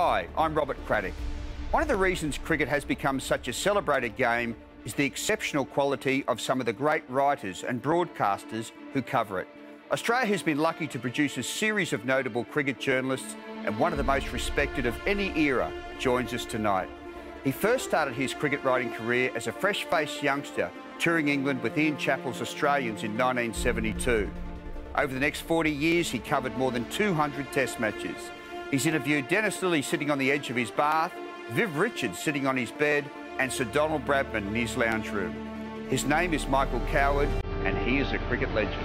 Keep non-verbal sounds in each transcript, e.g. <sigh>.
Hi, I'm Robert Craddock. One of the reasons cricket has become such a celebrated game is the exceptional quality of some of the great writers and broadcasters who cover it. Australia has been lucky to produce a series of notable cricket journalists, and one of the most respected of any era joins us tonight. He first started his cricket writing career as a fresh faced youngster touring England with Ian Chappell's Australians in 1972. Over the next 40 years, he covered more than 200 test matches. He's interviewed Dennis Lillee sitting on the edge of his bath, Viv Richards sitting on his bed, and Sir Donald Bradman in his lounge room. His name is Michael Coward, and he is a cricket legend.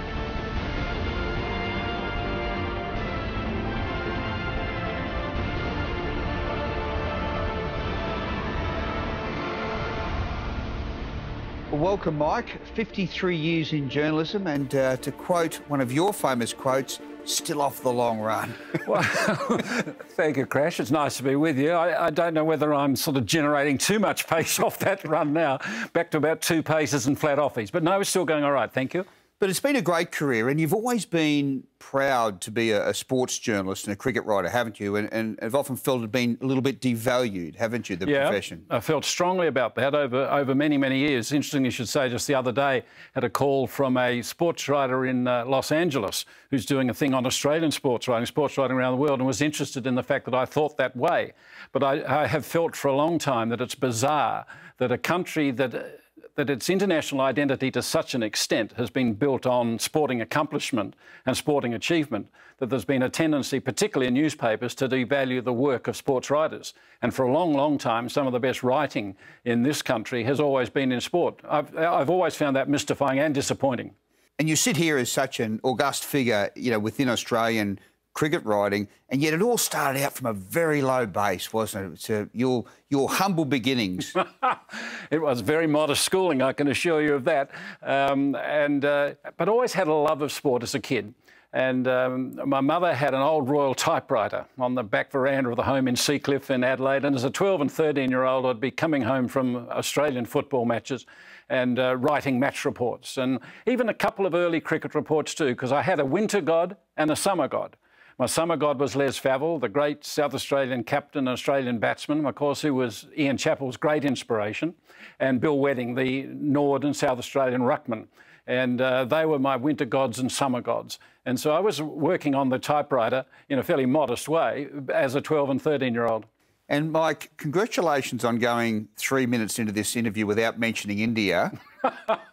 Welcome, Mike. 53 years in journalism, and uh, to quote one of your famous quotes, still off the long run. <laughs> well, thank you, Crash. It's nice to be with you. I, I, don't know whether I'm sort of generating too much <laughs> pace off that run now, back to about two paces and flat offies. But no, it's still going all right. Thank you. But it's been a great career, and you've always been proud to be a, a sports journalist and a cricket writer, haven't you? And, and have often felt it been a little bit devalued, haven't you, the yeah, profession? I felt strongly about that over, over many, many years. Interesting, you should say, just the other day, had a call from a sports writer in uh, Los Angeles who's doing a thing on Australian sports writing, sports writing around the world, and was interested in the fact that I thought that way. But I, I have felt for a long time that it's bizarre that a country that that its international identity to such an extent has been built on sporting accomplishment and sporting achievement that there's been a tendency, particularly in newspapers, to devalue the work of sports writers. And for a long, long time, some of the best writing in this country has always been in sport. I've, I've always found that mystifying and disappointing. And you sit here as such an august figure, you know, within Australian cricket writing, and yet it all started out from a very low base, wasn't it? So your your humble beginnings. <laughs> it was very modest schooling, I can assure you of that. Um, and uh, but always had a love of sport as a kid. And um, my mother had an old Royal typewriter on the back veranda of the home in Seacliff in Adelaide. And as a 12 and 13 year old, I'd be coming home from Australian football matches and uh, writing match reports. And even a couple of early cricket reports too, because I had a winter god and a summer god. My summer god was Les Favell, the great South Australian captain, and Australian batsman, of course, who was Ian Chappell's great inspiration, and Bill Wedding, the Nord and South Australian ruckman. And uh, they were my winter gods and summer gods. And so I was working on the typewriter in a fairly modest way as a 12 and 13 year old. And Mike, congratulations on going three minutes into this interview without mentioning India, <laughs>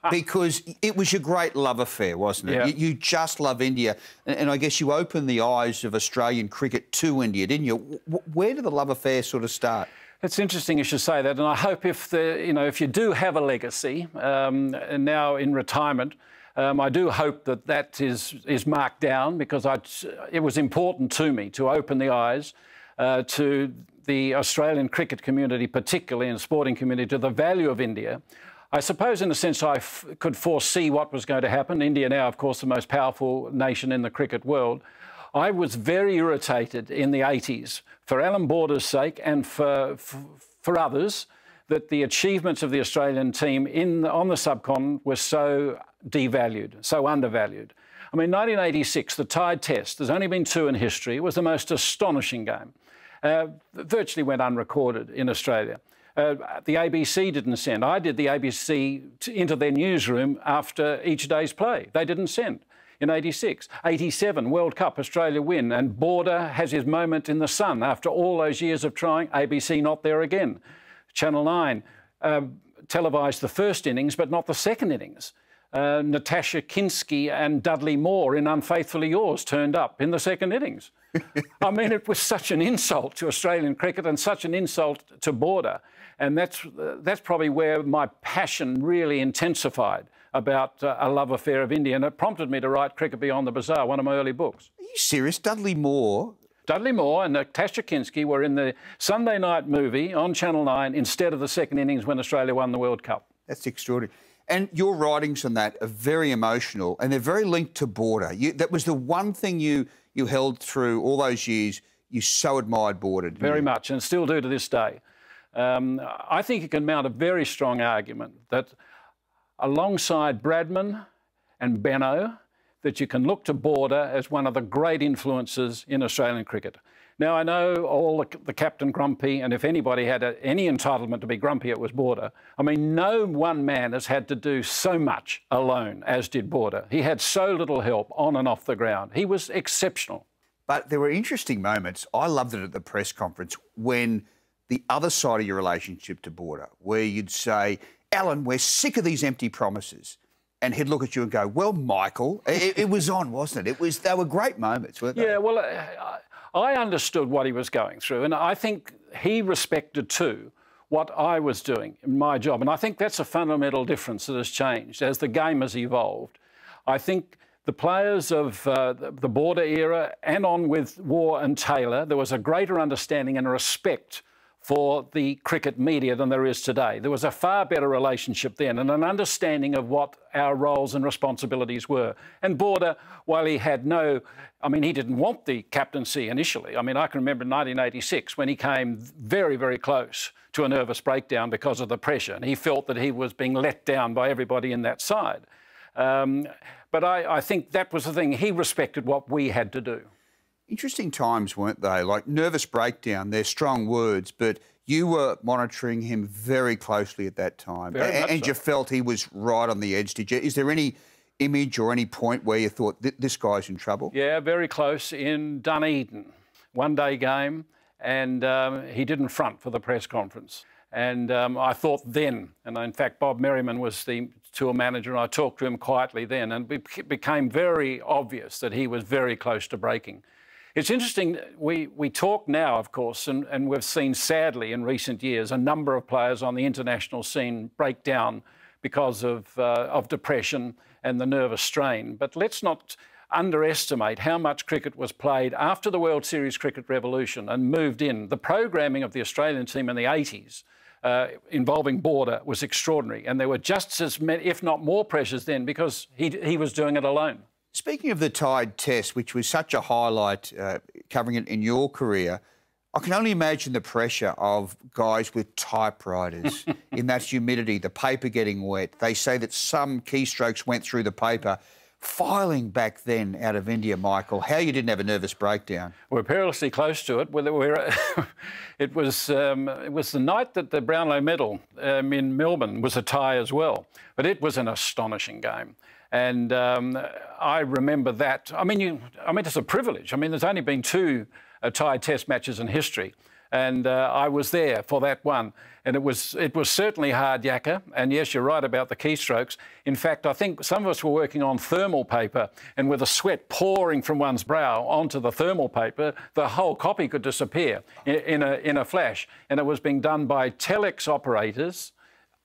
because it was your great love affair, wasn't it? Yeah. You, you, just love India, and, and, I guess you opened the eyes of Australian cricket to India, didn't you? Where did the love affair sort of start? It's interesting you should say that, and I hope if the you know if you do have a legacy um, now in retirement. Um, I do hope that that is, is marked down because I, it was important to me to open the eyes uh, to the Australian cricket community, particularly in the sporting community, to the value of India. I suppose, in a sense, I could foresee what was going to happen. India now, of course, the most powerful nation in the cricket world. I was very irritated in the 80s, for Alan Border's sake and for, for, for others, that the achievements of the Australian team in, on the subcontinent were so devalued, so undervalued. I mean, 1986, the Tied Test, there's only been two in history, was the most astonishing game uh, virtually went unrecorded in Australia. Uh, the ABC didn't send. I did the ABC into their newsroom after each day's play. They didn't send. In 86, 87, World Cup, Australia win, and Border has his moment in the sun after all those years of trying. ABC not there again. Channel 9 uh, televised the first innings, but not the second innings. Uh, Natasha Kinski and Dudley Moore in Unfaithfully Yours turned up in the second innings. <laughs> I mean, it was such an insult to Australian cricket and such an insult to Border. And that's, that's probably where my passion really intensified about uh, a love affair of India. And it prompted me to write Cricket Beyond the Bazaar, one of my early books. Are you serious? Dudley Moore? Dudley Moore and Natasha Kinski were in the Sunday night movie on Channel 9 instead of the second innings when Australia won the World Cup. That's extraordinary. And your writings on that are very emotional and they're very linked to Border. You, that was the one thing you you held through all those years. You so admired Border. Very you? much, and still do to this day. Um, I think you can mount a very strong argument that alongside Bradman and Benaud, that you can look to Border as one of the great influences in Australian cricket. Now, I know all the, the captain grumpy, and if anybody had a, any entitlement to be grumpy, it was Border. I mean, no one man has had to do so much alone as did Border. He had so little help on and off the ground. He was exceptional. But there were interesting moments. I loved it at the press conference when the other side of your relationship to Border, where you'd say, Alan, we're sick of these empty promises. And he'd look at you and go, "Well, Michael, it, it was on, wasn't it? It was. They were great moments, weren't they?" Yeah. Well, uh, I understood what he was going through, and I think he respected too what I was doing in my job. And I think that's a fundamental difference that has changed as the game has evolved. I think the players of uh, the Border era and on with Waugh and Taylor, there was a greater understanding and respect for the cricket media than there is today. There was a far better relationship then and an understanding of what our roles and responsibilities were. And Border, while he had no, I mean, he didn't want the captaincy initially. I mean, I can remember in 1986 when he came very, very close to a nervous breakdown because of the pressure. And he felt that he was being let down by everybody in that side. Um, but I, I think that was the thing. He respected what we had to do. Interesting times, weren't they? Like nervous breakdown, they're strong words, but you were monitoring him very closely at that time. Very and, so. you felt he was right on the edge, did you? Is there any image or any point where you thought this guy's in trouble? Yeah, very close in Dunedin, one day game, and um, he didn't front for the press conference. And um, I thought then, and in fact, Bob Merriman was the tour manager, and I talked to him quietly then, and it became very obvious that he was very close to breaking. It's interesting, we, we talk now, of course, and, and we've seen sadly in recent years a number of players on the international scene break down because of, uh, of depression and the nervous strain. But let's not underestimate how much cricket was played after the World Series cricket revolution and moved in. The programming of the Australian team in the 80s uh, involving Border was extraordinary. And there were just as many, if not more pressures then, because he, he was doing it alone. Speaking of the Tied Test, which was such a highlight uh, covering it in your career, I can only imagine the pressure of guys with typewriters <laughs> in that humidity, the paper getting wet. They say that some keystrokes went through the paper. Filing back then out of India, Michael, how you didn't have a nervous breakdown? We're perilously close to it. We're, <laughs> it, was, um, it was the night that the Brownlow medal um, in Melbourne was a tie as well. But it was an astonishing game. And um, I remember that. I mean, you, I mean, it's a privilege. I mean, there's only been two uh, Tied Test matches in history, and uh, I was there for that one. And it was it was certainly hard yakka. And yes, you're right about the keystrokes. In fact, I think some of us were working on thermal paper, and with the sweat pouring from one's brow onto the thermal paper, the whole copy could disappear in, in a in a flash. And it was being done by telex operators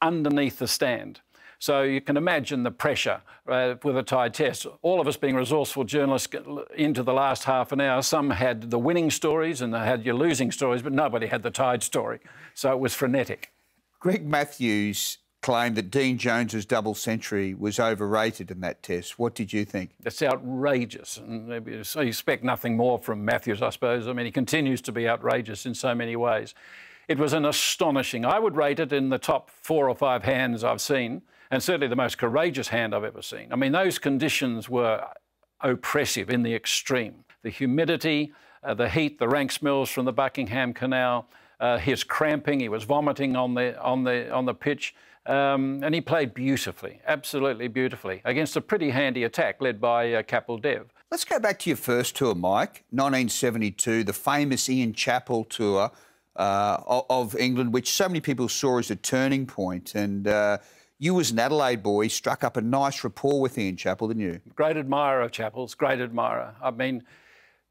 underneath the stand. So you can imagine the pressure uh, with a Tied test. All of us being resourceful journalists into the last half an hour, some had the winning stories and they had your losing stories, but nobody had the Tied story. So it was frenetic. Greg Matthews claimed that Dean Jones's double century was overrated in that test. What did you think? That's outrageous. And so you expect nothing more from Matthews, I suppose. I mean, he continues to be outrageous in so many ways. It was an astonishing. I would rate it in the top four or five hands I've seen and certainly the most courageous hand I've ever seen. I mean, those conditions were oppressive in the extreme. The humidity, uh, the heat, the rank smells from the Buckingham Canal, uh, his cramping, he was vomiting on the, on the, on the pitch. Um, and he played beautifully, absolutely beautifully, against a pretty handy attack led by uh, Kapil Dev. Let's go back to your first tour, Mike, 1972, the famous Ian Chappell tour uh, of England, which so many people saw as a turning point. And uh, you, as an Adelaide boy, struck up a nice rapport with Ian Chappell, didn't you? Great admirer of Chappell's, great admirer. I mean,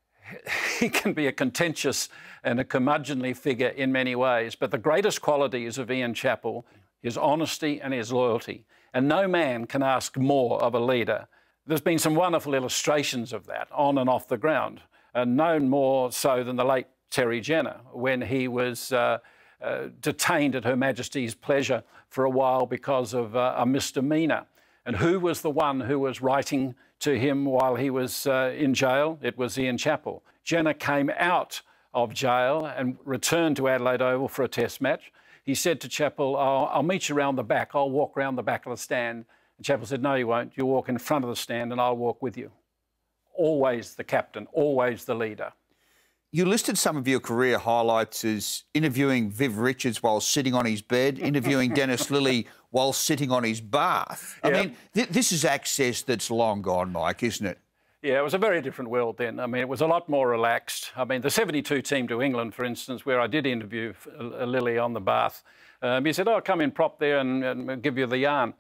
<laughs> he can be a contentious and a curmudgeonly figure in many ways, but the greatest qualities of Ian Chappell his honesty and his loyalty. And no man can ask more of a leader. There's been some wonderful illustrations of that on and off the ground, and known more so than the late Terry Jenner when he was. Uh, uh, detained at Her Majesty's pleasure for a while because of uh, a misdemeanour. And who was the one who was writing to him while he was uh, in jail? It was Ian Chappell. Jenner came out of jail and returned to Adelaide Oval for a test match. He said to Chappell, I'll, I'll meet you around the back. I'll walk around the back of the stand. And Chappell said, No, you won't. You'll walk in front of the stand and I'll walk with you. Always the captain, always the leader. You listed some of your career highlights as interviewing Viv Richards while sitting on his bed, <laughs> interviewing Dennis Lillee while sitting on his bath. I mean, th this is access that's long gone, Mike, isn't it? Yeah, it was a very different world then. I mean, it was a lot more relaxed. I mean, the 72 team to England, for instance, where I did interview Lillee on the bath, um, he said, oh, come in prop there and, and give you the yarn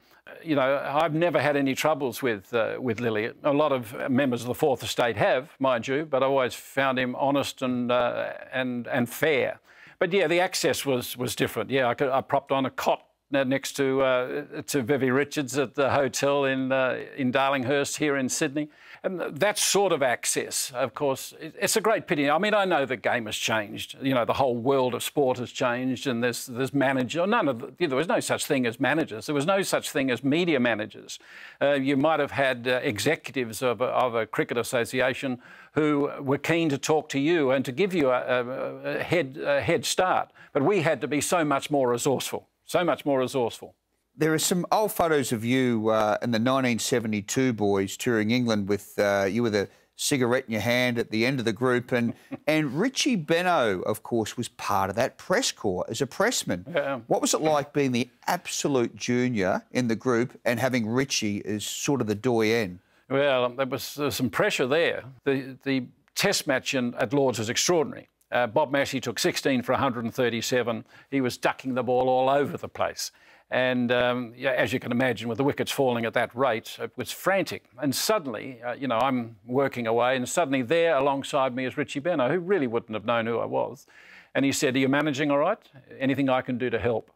you know, I've never had any troubles with uh, with Lillee. A lot of members of the Fourth Estate have, mind you, but I always found him honest and uh, and and fair. But yeah, the access was was different. Yeah, I, could, I propped on a cot next to uh, to Vivi Richards at the hotel in uh, in Darlinghurst here in Sydney. And that sort of access, of course, it's a great pity. I mean, I know the game has changed. You know, the whole world of sport has changed, and there's there's manager. None of the, there was no such thing as managers. There was no such thing as media managers. Uh, you might have had uh, executives of a, of a cricket association who were keen to talk to you and to give you a, a, a head a head start. But we had to be so much more resourceful. So much more resourceful. There are some old photos of you uh, in the 1972 boys touring England with uh, you with a cigarette in your hand at the end of the group, and <laughs> and Richie Benaud, of course, was part of that press corps as a pressman. Yeah. What was it like being the absolute junior in the group and having Richie as sort of the doyen? Well, there was, there was some pressure there. The the Test match in, at Lords was extraordinary. Uh, Bob Massie took 16 for 137. He was ducking the ball all over the place. And um, yeah, as you can imagine, with the wickets falling at that rate, it was frantic. And suddenly, uh, you know, I'm working away, and suddenly there alongside me is Richie Benaud, who really wouldn't have known who I was. And he said, Are you managing all right? Anything I can do to help?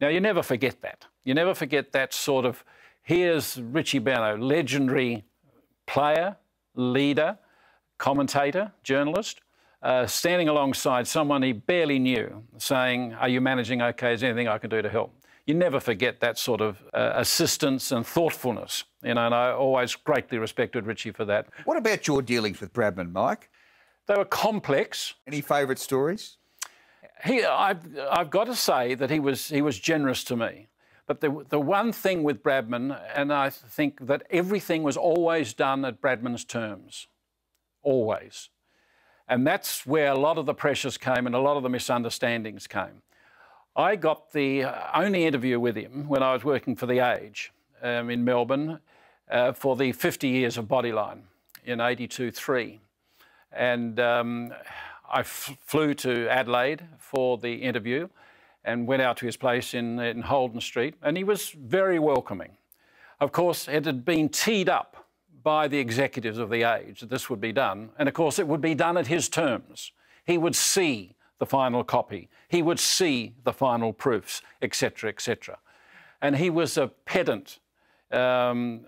Now, you never forget that. You never forget that sort of here's Richie Benaud, legendary player, leader, commentator, journalist uh, standing alongside someone he barely knew, saying, Are you managing okay? Is there anything I can do to help? You never forget that sort of uh, assistance and thoughtfulness. You know, and I always greatly respected Richie for that. What about your dealings with Bradman, Mike? They were complex. Any favourite stories? He, I've, I've got to say that he was, he was generous to me. But the, the one thing with Bradman, and I think that everything was always done at Bradman's terms. Always. And that's where a lot of the pressures came and a lot of the misunderstandings came. I got the only interview with him when I was working for The Age um, in Melbourne uh, for the 50 years of Bodyline in 82-3. And um, I flew to Adelaide for the interview and went out to his place in, in Holden Street, and he was very welcoming. Of course, it had been teed up by the executives of the Age that this would be done. And of course, it would be done at his terms. He would see the final copy, he would see the final proofs, etc., etc. And he was a pedant um,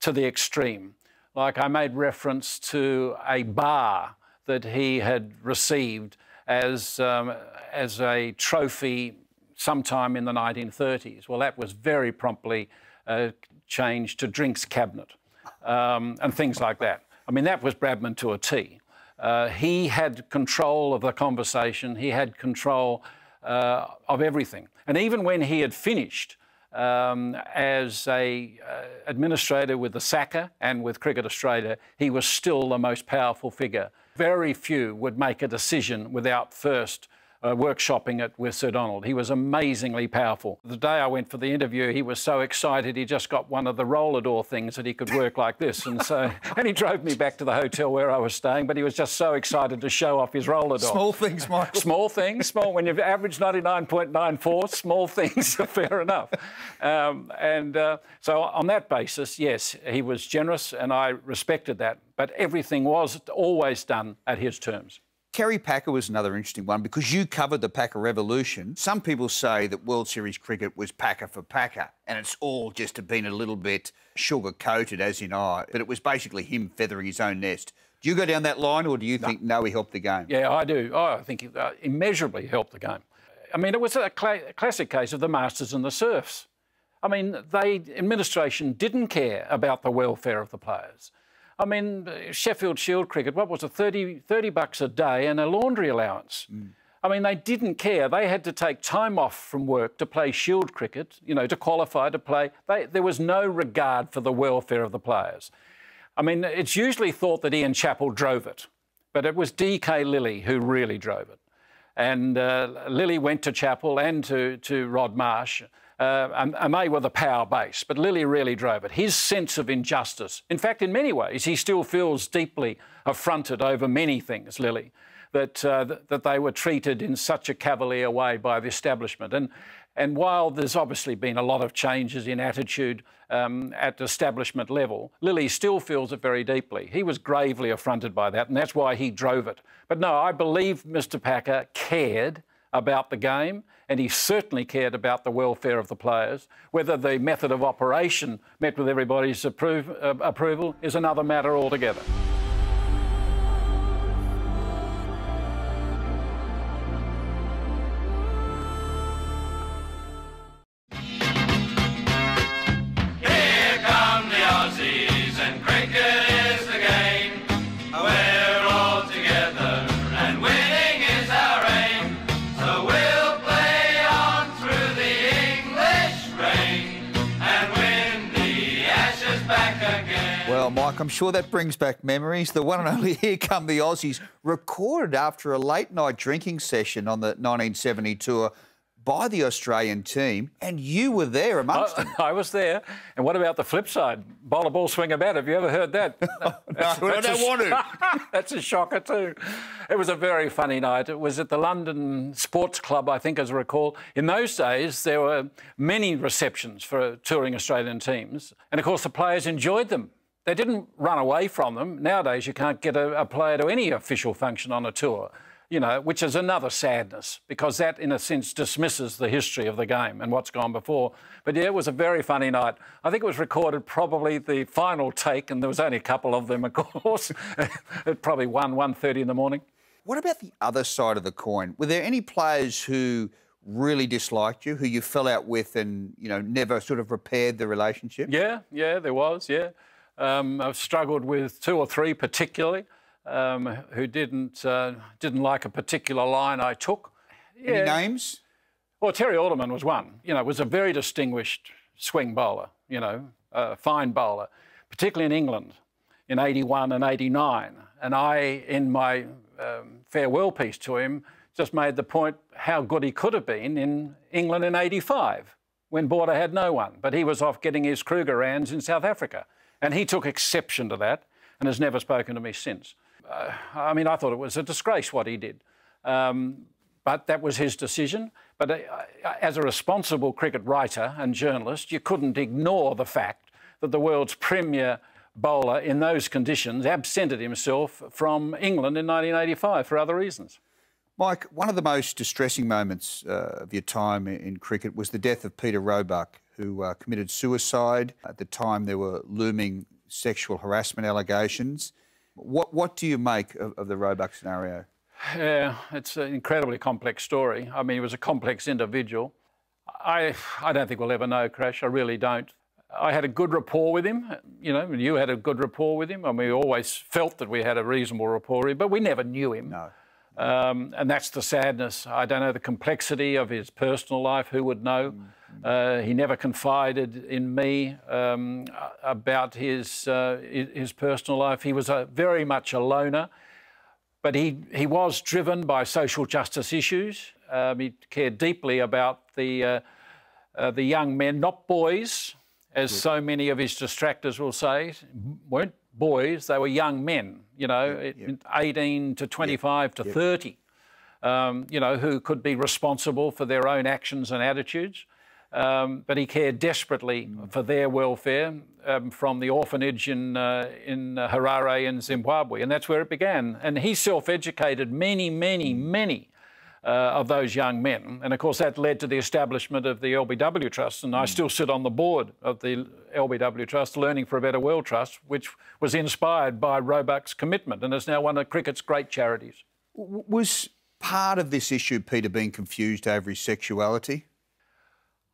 to the extreme. Like I made reference to a bar that he had received as, um, as a trophy sometime in the 1930s. Well, that was very promptly uh, changed to drinks cabinet um, and things like that. I mean, that was Bradman to a T. Uh, he had control of the conversation, he had control uh, of everything. And even when he had finished um, as a uh, administrator with the SACA and with Cricket Australia, he was still the most powerful figure. Very few would make a decision without first uh, workshopping it with Sir Donald. He was amazingly powerful. The day I went for the interview, he was so excited he just got one of the roller door things that he could work <laughs> like this. And so, <laughs> and he drove me back to the hotel where I was staying, but he was just so excited to show off his roller door. Small things, <laughs> Michael. Small things, small. When you've averaged 99.94, small things are fair enough. Um, and uh, so on that basis, yes, he was generous and I respected that. But everything was always done at his terms. Kerry Packer was another interesting one because you covered the Packer revolution. Some people say that World Series cricket was Packer for Packer, and it's all just been a little bit sugar coated, as in I. But it was basically him feathering his own nest. Do you go down that line, or do you no. think no, he helped the game? Yeah, I do. Oh, I think he uh, immeasurably helped the game. I mean, it was a cl classic case of the Masters and the Serfs. I mean, they administration didn't care about the welfare of the players. I mean, Sheffield Shield cricket, what was it, 30, 30 bucks a day and a laundry allowance. Mm. I mean, they didn't care. They had to take time off from work to play Shield cricket, you know, to qualify to play. They, there was no regard for the welfare of the players. I mean, it's usually thought that Ian Chappell drove it. but it was DK Lillee who really drove it. And uh, Lillee went to Chappell and to, to Rod Marsh, uh, and, they were the power base. But Lillee really drove it. His sense of injustice, in fact, in many ways, he still feels deeply affronted over many things, Lillee, that, uh, that they were treated in such a cavalier way by the establishment. And, and while there's obviously been a lot of changes in attitude um, at establishment level, Lillee still feels it very deeply. He was gravely affronted by that, and that's why he drove it. But no, I believe Mr. Packer cared about the game, and he certainly cared about the welfare of the players. Whether the method of operation met with everybody's uh, approval is another matter altogether. Mike. I'm sure that brings back memories. The one and only <laughs> Here Come the Aussies, recorded after a late night drinking session on the 1970 tour by the Australian team, and you were there amongst I, them. <laughs> I was there. And what about the flip side? Bowl a ball, swing a bat. Have you ever heard that? <laughs> no, that's, I don't want to. that's a shocker too. It was a very funny night. It was at the London Sports Club, I think, as I recall. In those days, there were many receptions for touring Australian teams, and of course, the players enjoyed them. They didn't run away from them. Nowadays, you can't get a, a player to any official function on a tour you know, which is another sadness because that, in a sense, dismisses the history of the game and what's gone before. But yeah, it was a very funny night. I think it was recorded probably the final take, and there was only a couple of them, of course. <laughs> at probably one, one thirty in the morning. What about the other side of the coin? Were there any players who really disliked you, who you fell out with, and you know, never sort of repaired the relationship? Yeah, yeah, there was. Yeah. Um, I've struggled with two or three particularly um, who didn't uh, didn't like a particular line I took. Yeah. Any names? Well, Terry Alderman was one. You know, was a very distinguished swing bowler. You know, a fine bowler, particularly in England in '81 and '89. And I, in my um, farewell piece to him, just made the point how good he could have been in England in '85 when Border had no one, but he was off getting his Krugerrands in South Africa. And he took exception to that and has never spoken to me since. Uh, I mean, I thought it was a disgrace what he did. Um, but that was his decision. But uh, as a responsible cricket writer and journalist, you couldn't ignore the fact that the world's premier bowler in those conditions absented himself from England in 1985 for other reasons. Mike, one of the most distressing moments uh, of your time in cricket was the death of Peter Roebuck, who uh, committed suicide. At the time, there were looming sexual harassment allegations. What, what do you make of, of the Roebuck scenario? Yeah, it's an incredibly complex story. I mean, he was a complex individual. I, I don't think we'll ever know, Crash. I really don't. I had a good rapport with him. You know, you had a good rapport with him, and we always felt that we had a reasonable rapport, with him, but we never knew him. No. Um, and that's the sadness. I don't know the complexity of his personal life. Who would know? Mm. Uh, he never confided in me um, about his, uh, his personal life. He was a, very much a loner, but he, he was driven by social justice issues. Um, he cared deeply about the, uh, uh the young men, not boys, as so many of his distractors will say, weren't boys, they were young men, you know, 18 to 25 to 30. Um, you know, who could be responsible for their own actions and attitudes. Um, but he cared desperately mm. for their welfare um, from the orphanage in, uh, in Harare in Zimbabwe. And that's where it began. And he self educated many, many, mm. many of those young men. And of course, that led to the establishment of the LBW Trust. And mm. I still sit on the board of the LBW Trust, Learning for a Better World Trust, which was inspired by Roebuck's commitment and is now one of cricket's great charities. Was part of this issue, Peter, being confused over his sexuality?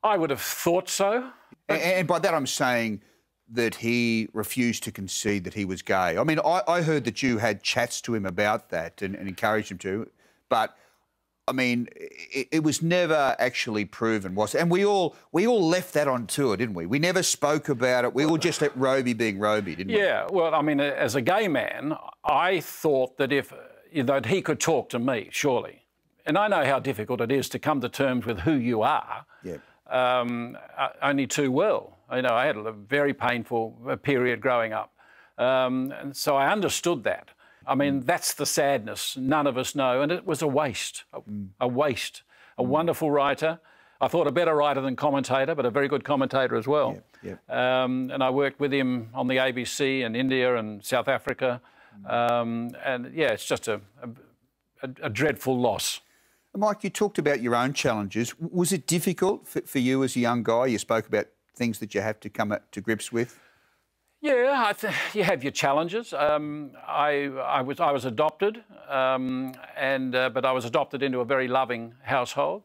I would have thought so. And, and, by that I'm saying that he refused to concede that he was gay. I mean, I, I heard that you had chats to him about that and, and encouraged him to, but I mean, it, it, was never actually proven, was it? And we all we all left that on tour, didn't we? We never spoke about it. We all just let Roby being Roby, didn't yeah, we? Yeah. Well, I mean, as a gay man, I thought that if that he could talk to me, surely. And I know how difficult it is to come to terms with who you are. Yeah. Um, only too well. You know, I had a very painful uh, period growing up. Um, and so I understood that. I mean, that's the sadness none of us know. And it was a waste, a, a waste. A wonderful writer. I thought a better writer than commentator, but a very good commentator as well. Yeah, Um, and I worked with him on the ABC and India and South Africa. Um, and yeah, it's just a, a, a dreadful loss. Mike, you talked about your own challenges. Was it difficult for, for you as a young guy? You spoke about things that you have to come to grips with. Yeah, <laughs> you have your challenges. Um, I, I, was I was adopted, um, and uh, but I was adopted into a very loving household,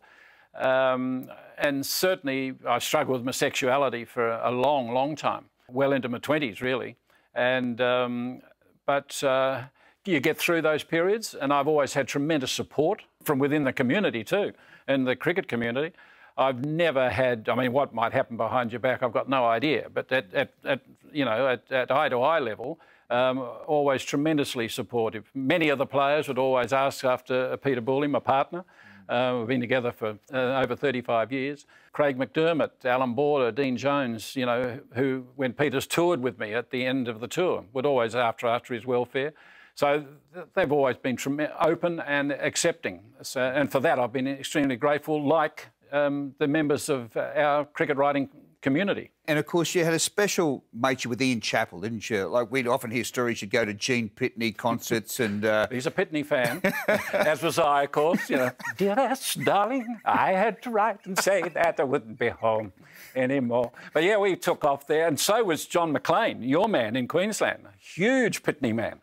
um, and certainly I struggled with my sexuality for a long, long time, well into my twenties really, and um, but uh, you get through those periods, and I've always had tremendous support from within the community too, and the cricket community. I've never had, I mean, what might happen behind your back, I've got no idea. But at, at, at you know, at, at eye to eye level, um, always tremendously supportive. Many of the players would always ask after Peter Boulie, my partner. Uh, we've been together for uh, over 35 years. Craig McDermott, Alan Border, Dean Jones, you know, who, when Peter's toured with me at the end of the tour, would always after after his welfare. So they've always been open and accepting. So, and for that, I've been extremely grateful, like um, the members of our cricket writing community. And of course, you had a special matey with Ian Chappell, didn't you? Like we'd often hear stories you'd go to Gene Pitney concerts <laughs> and. Uh... He's a Pitney fan, <laughs> as was I, of course. You know, <laughs> dearest darling, I had to write and say that I wouldn't be home anymore. But yeah, we took off there, and so was John McLean, your man in Queensland, a huge Pitney man.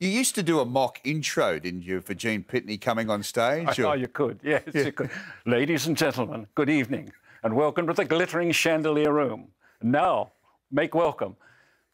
You used to do a mock intro, didn't you, for Gene Pitney coming on stage? I know you could, yes, yeah. you could. Ladies and gentlemen, good evening, and welcome to the glittering chandelier room. Now, make welcome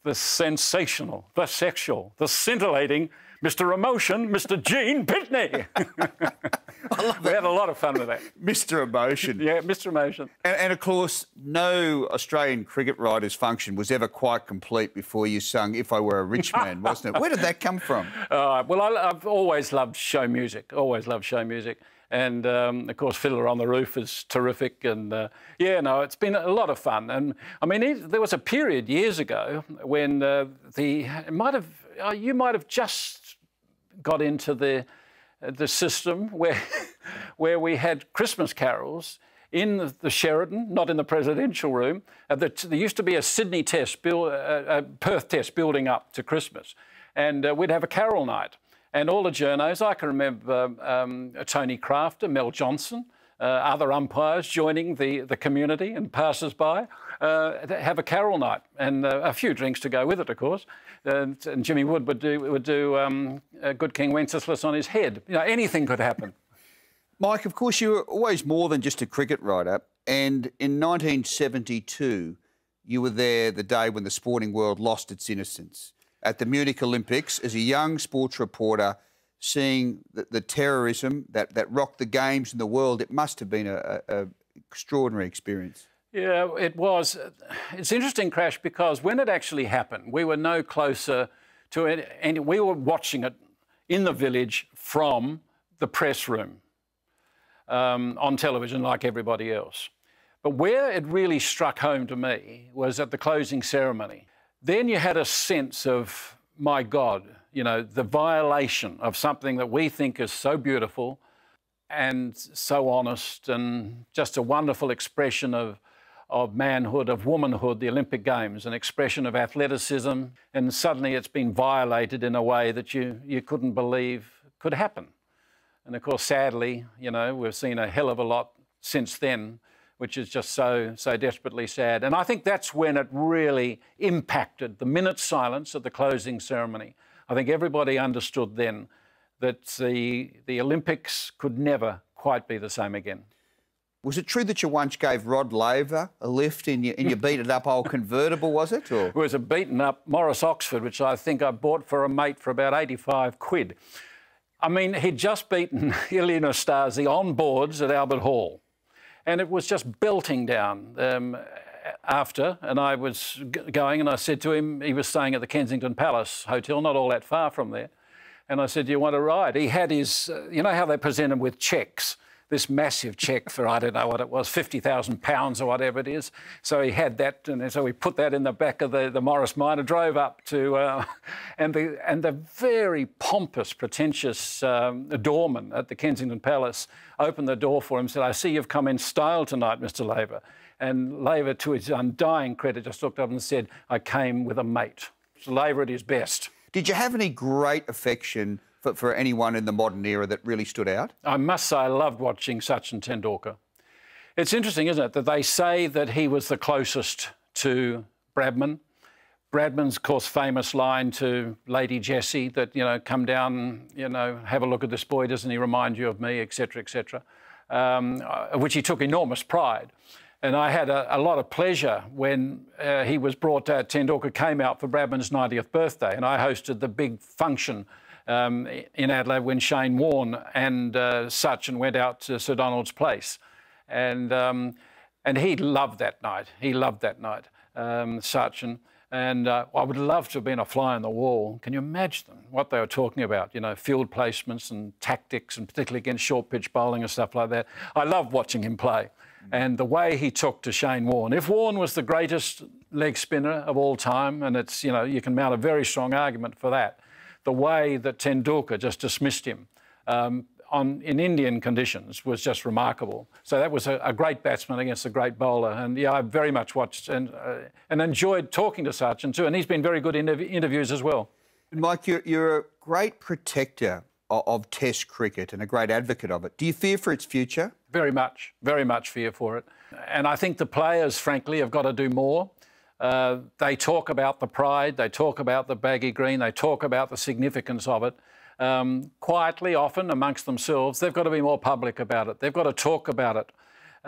the sensational, the sexual, the scintillating Mr. Emotion, Mr. Gene Pitney. <laughs> we had a lot of fun with that. <laughs> Mr. Emotion. yeah, Mr. Emotion. And, and, of course, no Australian cricket writers' function was ever quite complete before you sung If I Were a Rich <laughs> Man, wasn't it? Where did that come from? Uh, well, I, have always loved show music, always loved show music. And um, of course, Fiddler on the Roof is terrific. And uh, yeah, no, it's been a lot of fun. And I mean, it, there was a period years ago when uh, the, might have, uh, you might have just got into the, the system where, <laughs> where we had Christmas carols in the Sheraton, not in the presidential room. Uh, the, there used to be a Sydney test, build, uh, a Perth test building up to Christmas. And uh, we'd have a carol night. And all the journos, I can remember um, Tony Crafter, Mel Johnson, uh, other umpires joining the, the community and passers-by, uh, have a carol night and uh, a few drinks to go with it, of course. and Jimmy Wood would do, would do um, Good King Wenceslas on his head. You know, anything could happen. Mike, of course, you were always more than just a cricket writer. And in 1972, you were there the day when the sporting world lost its innocence. At the Munich Olympics, as a young sports reporter, seeing the, the terrorism that, that rocked the games in the world, it must have been an extraordinary experience. Yeah, it was. It's interesting, Crash, because when it actually happened, we were no closer to it, and we were watching it in the village from the press room um, on television, like everybody else. But where it really struck home to me was at the closing ceremony. Then you had a sense of, my God, you know, the violation of something that we think is so beautiful and so honest and just a wonderful expression of of manhood, of womanhood, the Olympic Games, an expression of athleticism, and suddenly it's been violated in a way that you, you couldn't believe could happen. And of course, sadly, you know, we've seen a hell of a lot since then, which is just so, so desperately sad. And I think that's when it really impacted the minute silence at the closing ceremony. I think everybody understood then that the, the Olympics could never quite be the same again. Was it true that you once gave Rod Laver a lift in your, in your beaten up old convertible, was it? Or? It was a beaten up Morris Oxford, which I think I bought for a mate for about 85 quid. I mean, he'd just beaten <laughs> Ilie Nastase on boards at Albert Hall. And it was just belting down um, after. And I was going and I said to him, he was staying at the Kensington Palace Hotel, not all that far from there. And I said, Do you want a ride? He had his, uh, you know how they present him with checks? This massive check for, I don't know what it was, 50,000 pounds or whatever it is. So he had that, and so we put that in the back of the, the Morris Minor, drove up to, uh, and, the, and the very pompous, pretentious um, doorman at the Kensington Palace opened the door for him and said, I see you've come in style tonight, Mr. Laver. And Laver, to his undying credit, just looked up and said, I came with a mate. So Laver at his best. Did you have any great affection for, for anyone in the modern era that really stood out? I must say, I loved watching Sachin Tendulkar. It's interesting, isn't it, that they say that he was the closest to Bradman. Bradman's, of course, famous line to Lady Jessie that, you know, come down, you know, have a look at this boy, doesn't he remind you of me, etc., etc., um, which he took enormous pride. And I had a, a lot of pleasure when uh, he was brought out, Tendulkar came out for Bradman's 90th birthday, and I hosted the big function um, in Adelaide when Shane Warne and uh, Sachin went out to Sir Donald's place. And, um, and he loved that night. He loved that night, um, Sachin. And uh, I would love to have been a fly on the wall. Can you imagine what they were talking about? You know, field placements and tactics, and particularly against short pitch bowling and stuff like that. I loved watching him play and the way he took to Shane Warne. If Warne was the greatest leg spinner of all time, and it's, you know, you can mount a very strong argument for that, the way that Tendulkar just dismissed him um, on, in Indian conditions was just remarkable. So that was a, a, great batsman against a great bowler. And yeah, I very much watched and, uh, and enjoyed talking to Sachin too. And he's been very good in interviews as well. Mike, you're, you're a great protector of, of Test cricket and a great advocate of it. Do you fear for its future? Very much, very much fear for it. And I think the players, frankly, have got to do more. Uh, they talk about the pride, they talk about the baggy green, they talk about the significance of it. Um, quietly, often amongst themselves, they've got to be more public about it. They've got to talk about it.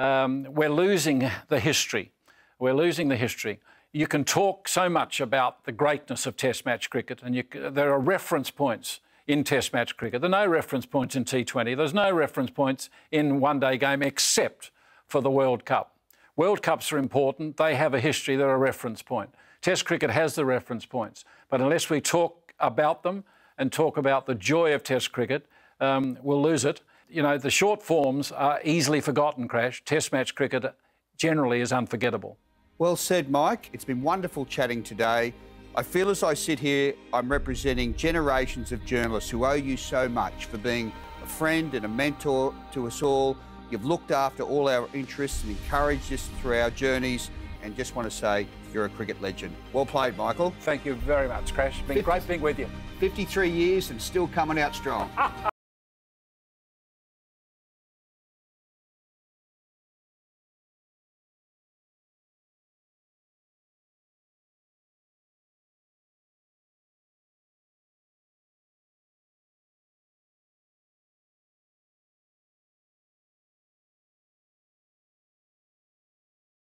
Um, we're losing the history. We're losing the history. You can talk so much about the greatness of Test match cricket, and you, there are reference points in Test match cricket. There are no reference points in T20. There's no reference points in one day game except for the World Cup. World Cups are important. They have a history. They're a reference point. Test cricket has the reference points. But unless we talk about them and talk about the joy of Test cricket, um, we'll lose it. You know, the short forms are easily forgotten, Crash. Test match cricket generally is unforgettable. Well said, Mike. It's been wonderful chatting today. I feel as I sit here, I'm representing generations of journalists who owe you so much for being a friend and a mentor to us all. You've looked after all our interests and encouraged us through our journeys. And just want to say, you're a cricket legend. Well played, Michael. Thank you very much, Crash. It's been 50, great being with you. 53 years and still coming out strong. <laughs>